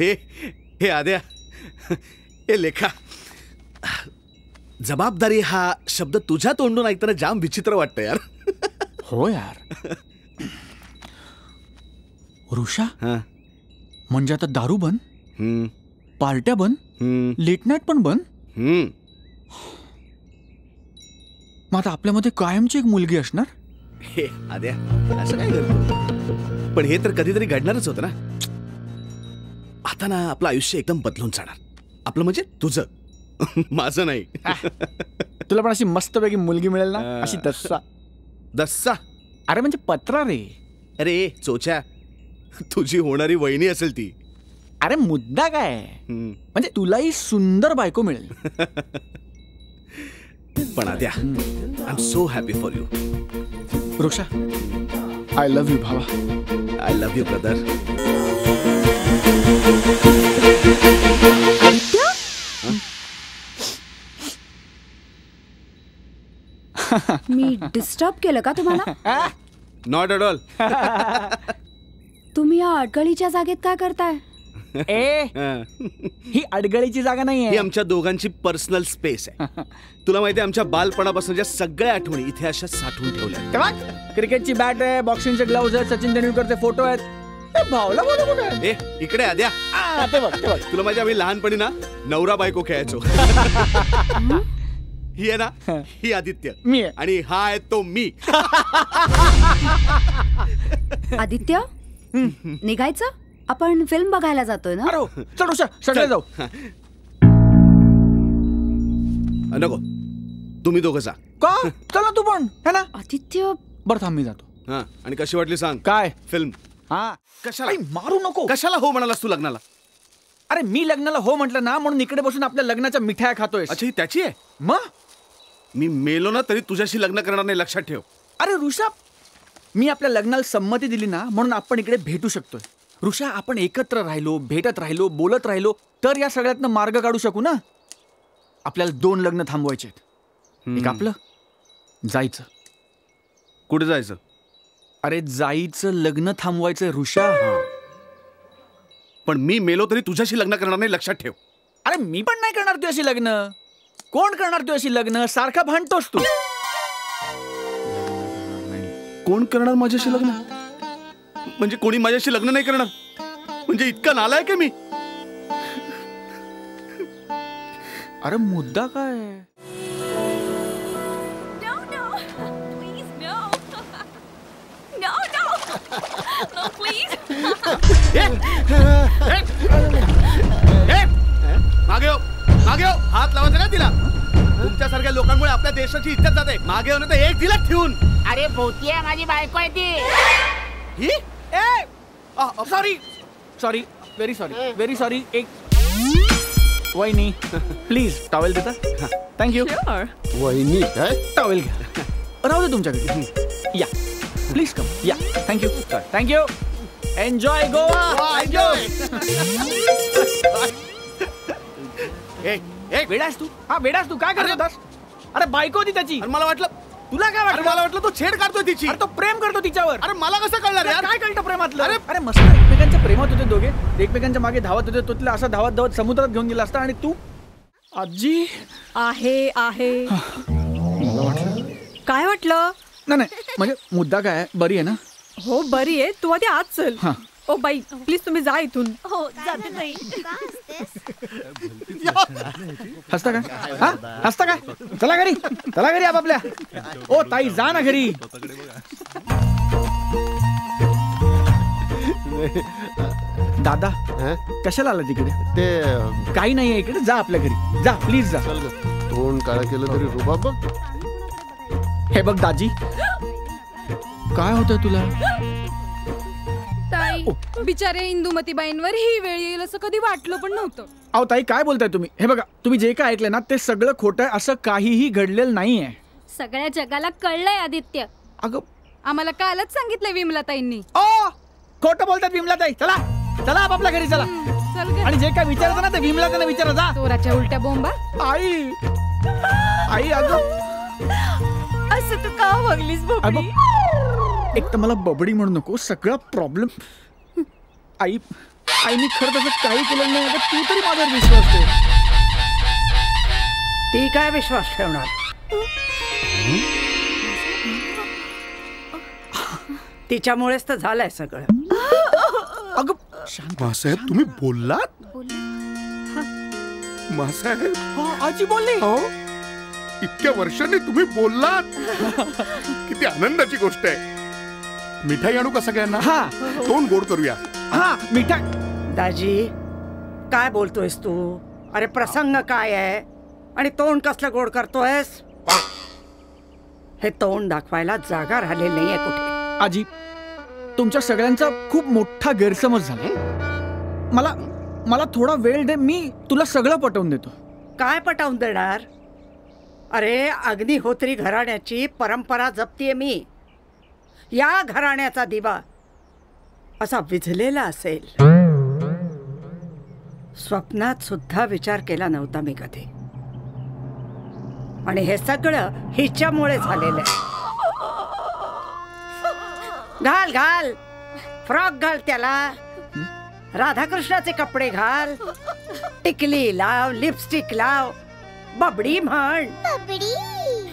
हे हे आद्या हे लेखा. जबाबदारी हा शब्द तुझ्या तोंडून ऐकताना जाम विचित्र वाटतं यार. हो यार. ऋषा? हा. म्हणजे आता दारू हम्म, पार्ट्या हम्म, लेट नाईट पण हम्म. मग आता आपल्यामध्ये कायमची एक मुलगी असणार? हे आद्या असं काय करतो? पण हे तर कधीतरी घडणारच होतं ना. आता ना आपलं आयुष्य एकदम बदलून जाणार. आपलं म्हणजे तुझं. माझं नाही. तुला पण अशी मस्तपैकी मुलगी मिळेल ना. अशी तस्सा दस्सा? अरे म्हणजे पत्रा रे. अरे चोच्या. तुझी होणारी वहिनी असेल ती. अरे मुद्दा काय. म्हणजे तुलाही सुंदर बायको मिळेल. पण Aadya I am so happy for you Risha I love you भावा. आय लव्ह यू ब्रदर मी डिस्टर्ब केलं का तुम्हाला? नॉट एट ऑल तुम्ही या अडगळीच्या जागेत काय करताय? ए ही. अडगळीची जागा ही नाहीये आमच्या दोघांची पर्सनल स्पेस आहे. तुला माहिती आहे आमच्या बालपणापासूनच्या सगळ्या आठवणी इथे अशा साठवून ठेवल्या क्रिकेटची बॅट आहे बॉक्सिंगचे ग्लाउज आहेत सचिन तेंडुलकरचे फोटो आहेत. भावला बोला कुठे? ए इकडे आद्या आ, ते बघ ते बघ. तुला माहिती आहे, आम्ही लहानपणी ना नवरा बायको खेळायचो. ही आहे ना ही. आदित्य. मी आहे. आणि हा आहे तो मी. आदित्य निघायचं? आपण फिल्म बघायला जातोय ना? अरे हो, चल ऋषा सगळे जाऊ. नको. तुम्ही दोघं जा. का? चल तू पण. है ना? आदित्य बरं थांब मी जातो. हा आणि कशी वाटली सांग. काय? फिल्म हा. कशाला? आई, मारू नको. कशाला हो म्हणालास तू लग्नाला? अरे मी लग्नाला हो म्हटलं ना म्हणून इकडे बसून आपल्या लग्नाच्या मिठाया खातोय अच्छा ही त्याची आहे? मग मी मेलो ना तरी तुझ्याशी लग्न करणार नाही लक्षात ठेव. अरे ऋषा मी आपल्या लग्नाला संमती दिली ना म्हणून आपण इकडे भेटू शकतोय. ऋषा आपण एकत्र राहिलो भेटत राहिलो बोलत राहिलो तर या सगळ्यातनं मार्ग काढू शकू ना? आपल्याला दोन लग्न थांबवायचे एक आपलं जायचं. कुठे जायचं? अरे जायचं लग्न थांबवायचं ऋषा. पण मी मेलो तरी तुझ्याशी लग्न करणार नाही लक्षात ठेव. अरे मी पण नाही करणार तू अशी लग्न. कोण करणार तू अशी लग्न? सारखा भांडतोस तू. कोण करणार माझ्याशी लग्न? म्हणजे कोणी माझ्याशी लग्न नाही करणार? म्हणजे इतका नालाय का मी. अरे मुद्दा काय? No, please. मागे हो मागे हो। हात लावायचा का तिला तुमच्यासारख्या लोकांमुळे आपल्या देशाची इज़्ज़त जाते मागे हो। ना तर एक ठेवून अरे भोवती आहे माझी बायको आहे ती ही ए sorry sorry very sorry very sorry एक वहिनी प्लीज़ टॉवेल देता थँक्यू वहिनी टॉवेल घ्या राहू दे तुमच्याकडे या प्लीज कम या थँक्यू थँक्यू एन्जॉय गोवा एक वेडास तू हा वेडास तू काय करत होतास अरे बायको होती त्याची अरे मला वाटलं तुला काय वाटलं मला वाटलं तो छेड काढतोय तिची अरे तो प्रेम करतो तिच्यावर अरे मला कसं कळणार यार काय कळतं प्रेमातलं अरे- अरे मस्त एकमेकांच्या प्रेमात होते दोघे एकमेकांच्या मागे धावत होते तो तिला असा धावत धावत समुद्रात घेऊन गेला असता आणि तू आजी आहे आहे काय वाटलं नाही नाही म्हणजे मुद्दा काय आहे? बरी आहे ना? हो बरी आहे. तू आधी आज चल. हा. ओ बाई प्लीज तुम्ही जा इथून. हो जाते नाही हसता काय हा? हसता काय चला घरी. चला घरी आपापल्या. ओ ताई जा ना घरी. दादा हं? कशाला आला तिकडे? ते अं, काही नाहीये इकडे. जा आपल्या घरी. जा प्लीज जा. चल ग. तोंड काळं केलं तरी रुबाब बघ. हे बघ दाजी. काय होतं तुला? ताई बिचाऱ्या इंदुमतीबाईंवर ही वेळ येईल असं कधी वाटलं पण नव्हतं. अहो ताई काय बोलताय तुम्ही? हे बघा तुम्ही जे काय ऐकलं ना ते सगळं खोटं आहे असं काहीही घडलेलं नाहीये. सगळ्या जगाला कळलंय आदित्य. अगं आम्हाला कालच सांगितलंय विमलाताईंनी. ओ! खोटं बोलतात विमला ताई चला चला आपापल्या घरी चला. आणि जे काय विचारायचं ना ते विमला त्यांना विचारा जा. चोराच्या उलट्या बोंबा. आई! आई अगं. असं तू का बघलीस अगं बोबडी एक तर मला बबडी म्हणू नको सगळा प्रॉब्लेम आई आईने खरं तसं काही केलं नाही आता तू तरी माझ्यावर विश्वास ठेव. ती काय विश्वास ठेवणार? तिच्यामुळेच तर झालंय सगळं. अगं शांत. मासाहेब तुम्ही बोललात? मासाहेब. हा, आजी बोलली? हो. इतक्या वर्षांनी तुम्ही बोललात. किती आनंदाची गोष्ट आहे. मिठाई आणू का सगळ्यांना? हा. तोंड गोड करूया. हा मिठा दाजी काय बोलतोयस तू? अरे प्रसंग काय आहे? आणि तोंड कसलं गोड करतोयस? हे तोंड दाखवायला जागा राहिलेली नाहीये कुठे. आजी तुमच्या सगळ्यांचा खूप मोठा गैरसमज झाला मला मला थोडा वेळ दे मी तुला सगळं पटवून देतो. काय पटवून देणार? अरे अग्निहोत्री घराण्याची परंपरा जपतीये मी. या घराण्याचा दिवा असा विझलेला असेल. स्वप्नात सुद्धा विचार केला नव्हता मी कधी. आणि हे सगळं हिच्यामुळे झालेलं आहे. घाल घाल. फ्रॉक घाल त्याला. राधाकृष्णाचे कपडे घाल. टिकली लाव लिपस्टिक लाव. बबडी म्हण.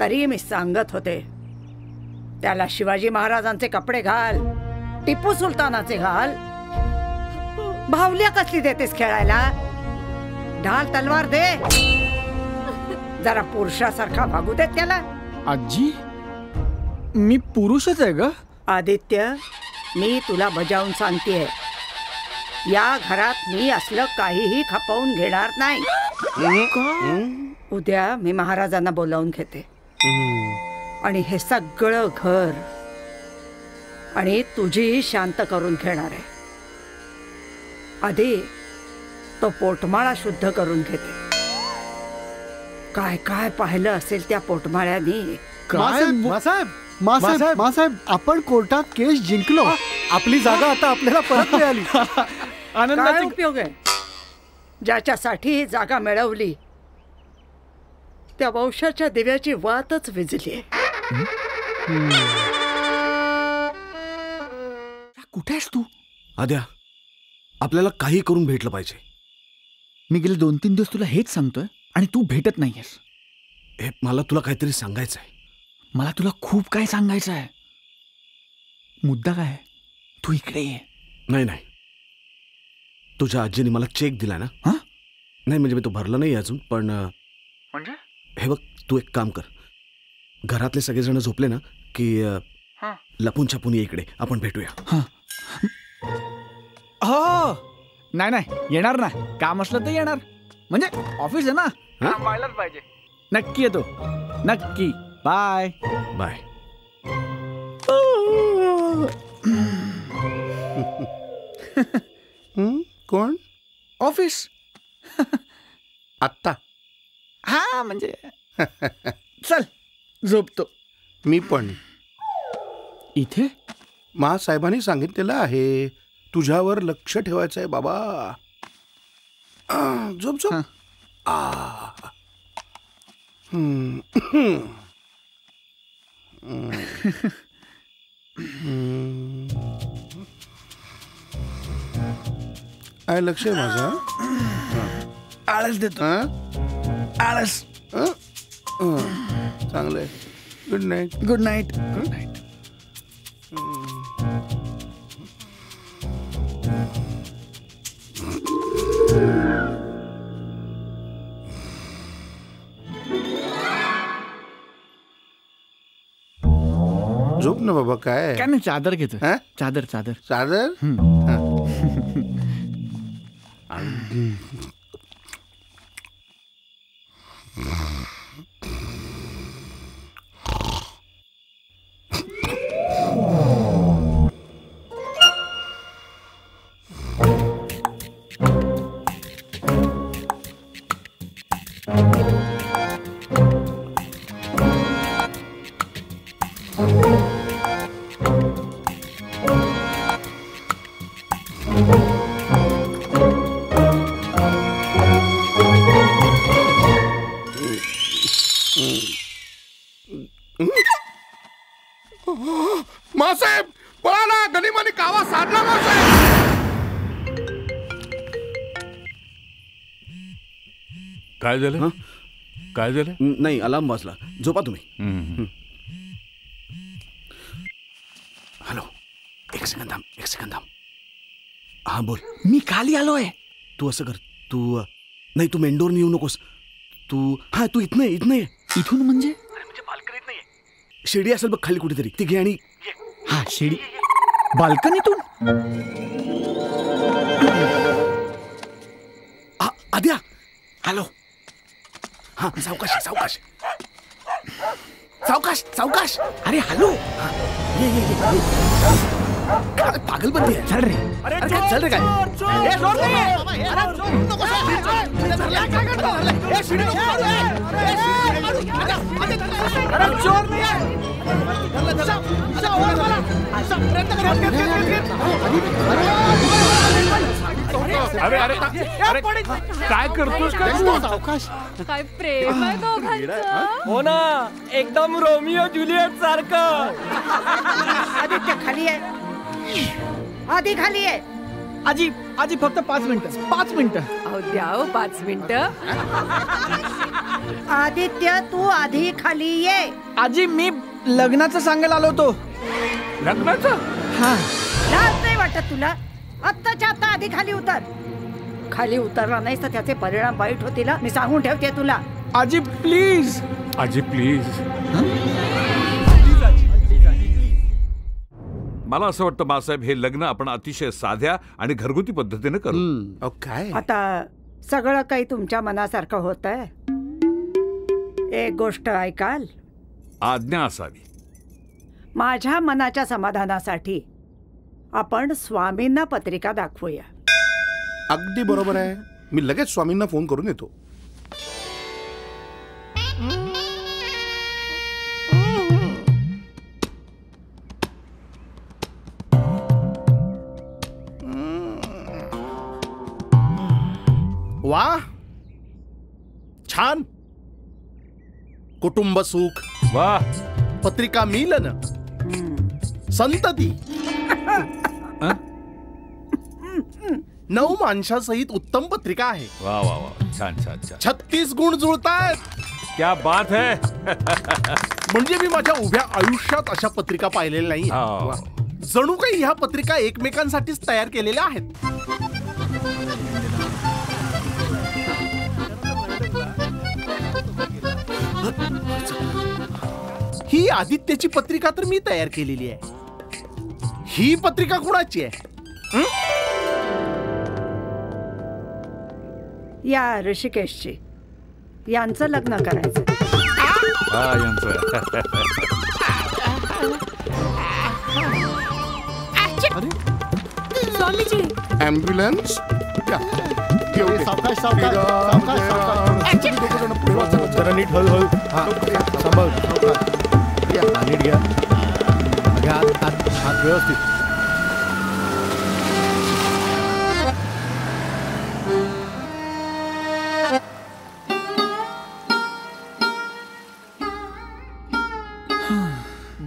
तरी मी सांगत होते. त्याला शिवाजी महाराजांचे कपडे घाल टिपू सुलतानाचे घाल. भावल्या कसली देतेस खेळायला? ढाल तलवार दे. जरा पुरुषासारखा वागू देत त्याला. आजी मी पुरुषच आहे ग. आदित्य मी तुला बजावून सांगतेय. या घरात मी असलं काहीही खपवून घेणार नाही. उद्या मी महाराजांना बोलावून घेते. आणि हे सगळं घर आणि तुझीही शांत करून घेणार आहे. आधी तो पोटमाळा शुद्ध करून घेते. काय काय पाहिलं असेल त्या पोटमाळ्यानी? मासाहेब आपण कोर्टात केस जिंकलो. आपली जागा आता आपल्याला परत मिळाली. काय आनंदाची उपयोग आहे? ज्याच्यासाठी ही जागा मिळवली. त्या वंशाच्या दिव्याची वातच विजली. कुठे आहेस तू? आद्या आपल्याला काही करून भेटलं पाहिजे. मी गेले दोन तीन दिवस तुला हेच सांगतोय आणि तू भेटत नाहीयेस. हे मला तुला काहीतरी सांगायचं आहे. मला तुला खूप काय सांगायचं आहे. मुद्दा काय आहे? तू इकडे ये. नाही नाही. तुझ्या आजीने मला चेक दिला ना? हा? नाही म्हणजे मी तो भरला नाही अजून पण म्हणजे? हे बघ तू एक काम कर. घरातले सगळेजण झोपले ना की हा. लपून छपून ये इकडे. आपण भेटूया. हो. नाही नाही येणार ना काम असलं तर येणार. म्हणजे ऑफिस आहे ना? हा? थांबायलाच पाहिजे. नक्की येतो. नक्की. बाय. बाय. हं? कोण ऑफिस आत्ता हा म्हणजे चल झोपतो मी पण इथे साहेबांनी सांगितलेलं आहे तुझ्यावर लक्ष ठेवायचं आहे बाबा आ, झोप झोप. आ. हं. हं. हं. काय लक्ष आहे माझं आळस देतो? आळस. चांगलं आहे. Good night good night good night झोप ना बाबा काय काय नाही चादर घेतो हा? चादर चादर. चादर? मासाहेब काय झालं? हं? काय झालं? नाही अलार्म वाजला. झोपा तुम्ही. हम्म. हॅलो एक सेकंद थांब एक सेकंद थांब. हा बोल. मी खाली आलोय. तू असं कर तू नाही तू मेंढोरने येऊ नकोस. तू हा तू इथनं इथनं ये. इथून म्हणजे? शिडी असेल बघ खाली कुठेतरी. ती घे आणि हा शिडी बाल्कनीतून? आ, आद्या. हॅलो हा सावकाश सावकाश सावकाश सावकाश अरे हॅलो ये ये ये. काय पागल बनते चल रे अरे काय चल रे काय ए, सोड रे. अरे, सोड, नको काय करतो? ए, शिडी नको मारू, ए. शिडी. अरे, चोर नाही. असा प्रयत्न कर. अरे अरे अरे काय करतोस काय तू? काय प्रेम आहे दोघांचं? हो? ना एकदम रोमिओ ज्युलियट सारखं. आदित्य खाली आहे. आधी खाली आहे. आजी आजी फक्त पाच मिनिटं. पाच मिनिटं. अहो द्या हो पाच मिनिटं. आदित्य तू आधी खाली ये. आजी मी लग्नाचं सांगायला आलो होतो. लग्नाचं? हा. लाज नाही वाटत तुला? आत्ताच्या आत्ता आधी खाली उतर. खाली उतरला नाहीस तर त्याचे परिणाम वाईट होतील. मी सांगून ठेवते तुला. आजी प्लीज आजी प्लीज मला असं वाटतं बाळासाहेब हे लग्न आपण अतिशय साध्या आणि घरगुती पद्धतीने करू. अहो, काय? आता सगळं काही तुमच्या मनासारखं होत आहे एक गोष्ट ऐकाल? आज्ञा असावी. माझ्या मनाच्या समाधानासाठी आपण स्वामींना पत्रिका दाखवूया. अगदी बरोबर आहे. मी लगेच स्वामींना फोन करून येतो. वा. छान. कुटुंब सुख. वा. पत्रिका मिलन. संतती. नऊ माणसासहित उत्तम पत्रिका आहे. वा वा वा. छान छान छान. छत्तीस गुण जुळतायत. क्या बात है. म्हणजे मी माझ्या उभ्या आयुष्यात अशा पत्रिका पाहिलेल्या नाही हो. वा. जणू काही ह्या पत्रिका एकमेकांसाठीच तयार केलेल्या आहेत. ही आदित्यची पत्रिका तर मी तयार केलेली आहे. ही पत्रिका कुणाची आहे? या ऋषिकेशची. यांचं लग्न करायचं. हा यांचं. स्वामीजी. ॲम्ब्युलन्स सावकाश सावकाश जरा नीट हळूहळू. सांभाळ. नीट घ्या हात हात हात व्यवस्थित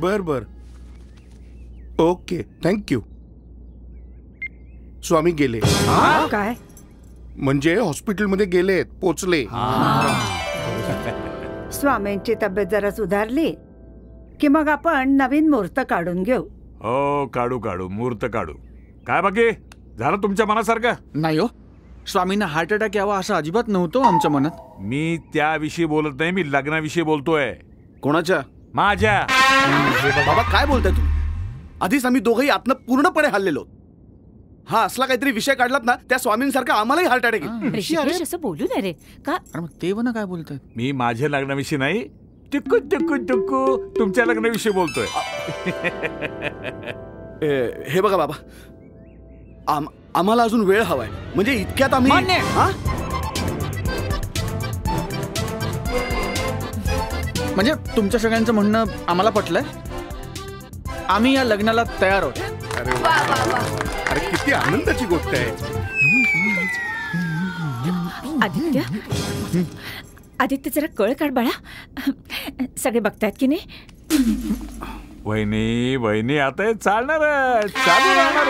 बर बर ओके थँक्यू स्वामी गेले. काय? म्हणजे हॉस्पिटलमध्ये गेलेत पोचले. स्वामींची तब्येत जरा सुधारली. की मग आपण नवीन मुहूर्त काढून घेऊ. हो काढू काढू. मुहूर्त काढू. काय बाकी? झालं तुमच्या मनासारखं? नाही हो. स्वामींना हार्ट अटॅक यावा असं अजिबात नव्हतं आमच्या मनात. मी त्याविषयी बोलत नाही मी लग्नाविषयी बोलतोय. कोणाच्या? माझ्या. बाबा काय बोलताय तुम्ही? आधीच आम्ही दोघंही आतनं पूर्णपणे हल्लेलो. हा असला काहीतरी विषय काढलात ना त्या स्वामींसारखा आम्हालाही हार्ट अटॅक असं बोलू नये रे. का? ते काय बोलतायत? मी माझ्या लग्नाविषयी नाही टिक्कू टिक्कू टिक्कू तुमच्या लग्नाविषयी बोलतोय. ए, हे बघा बाबा. आम- आम्हाला अजून वेळ हवाय. म्हणजे इतक्यात आम्ही मान्य. हा? म्हणजे तुमच्या सगळ्यांचं म्हणणं आम्हाला पटलंय? आम्ही या लग्नाला तयार आहोत. अरे वा. अरे किती आनंदाची गोष्ट आहे. आदित्य? आदित्य जरा कळ काढ बाळा. सगळे बघतायत की नाही? वहिनी वहिनी आता चालणार चालू राहणार